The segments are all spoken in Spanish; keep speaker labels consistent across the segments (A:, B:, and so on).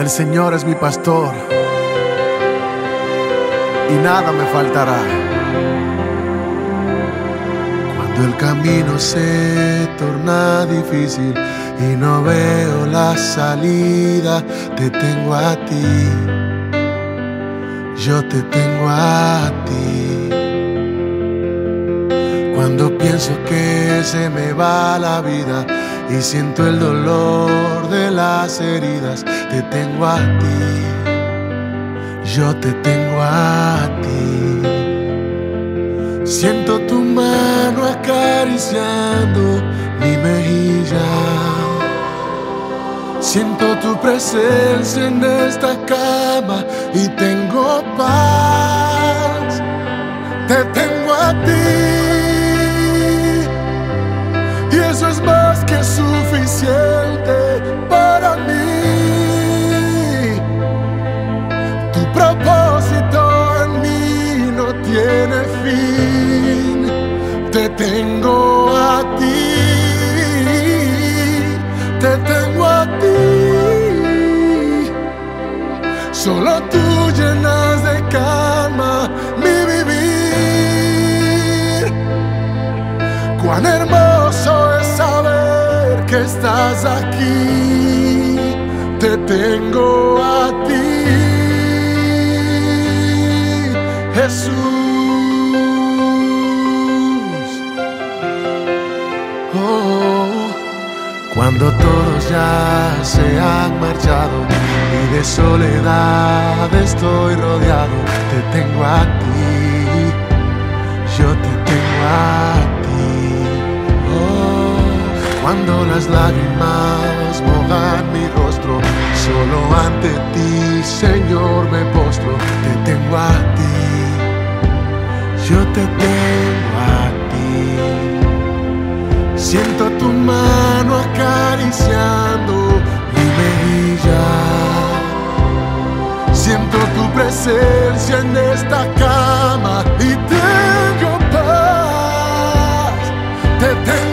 A: El Señor es mi pastor y nada me faltará. Cuando el camino se torna difícil y no veo la salida, te tengo a ti. Yo te tengo a ti. Cuando pienso que se me va la vida y siento el dolor de las heridas, te tengo a ti, yo te tengo a ti. Siento tu mano acariciando mi mejilla. Siento tu presencia en esta cama y tengo paz. Te Te tengo a ti. Te tengo a ti. Solo tú llenas de calma mi vivir. Cuán hermoso es saber que estás aquí. Te tengo a ti, Jesús. Cuando todos ya se han marchado y de soledad estoy rodeado, te tengo a ti, yo te tengo a ti. Oh, cuando las lágrimas mojan mi rostro, solo ante ti, Señor, me postro, te tengo a ti, yo te tengo a ti. Siento tu mano acariciando mi mejilla. Siento tu presencia en esta cama y tengo paz. Te tengo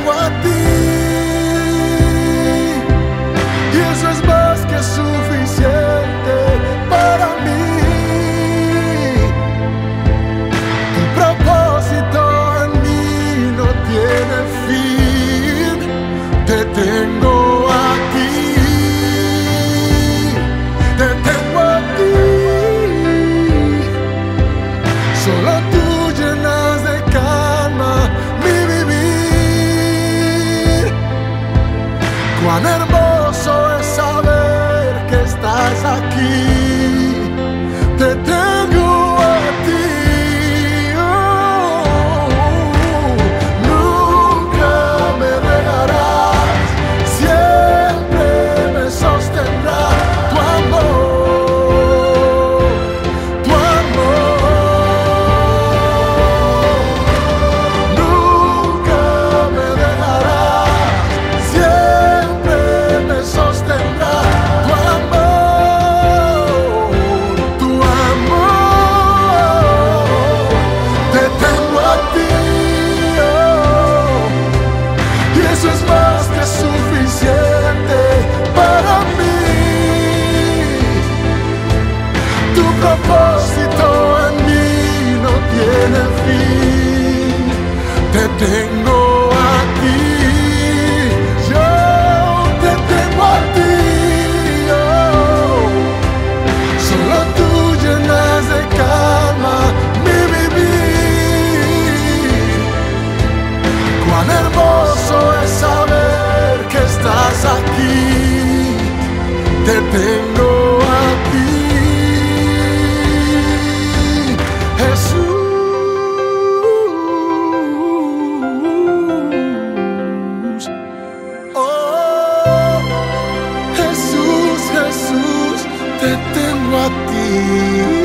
A: Cuán Te tengo a ti. Yo te tengo a ti. Solo tú llenas de calma mi vivir. Cuán hermoso es saber que estás aquí. Te tengo you.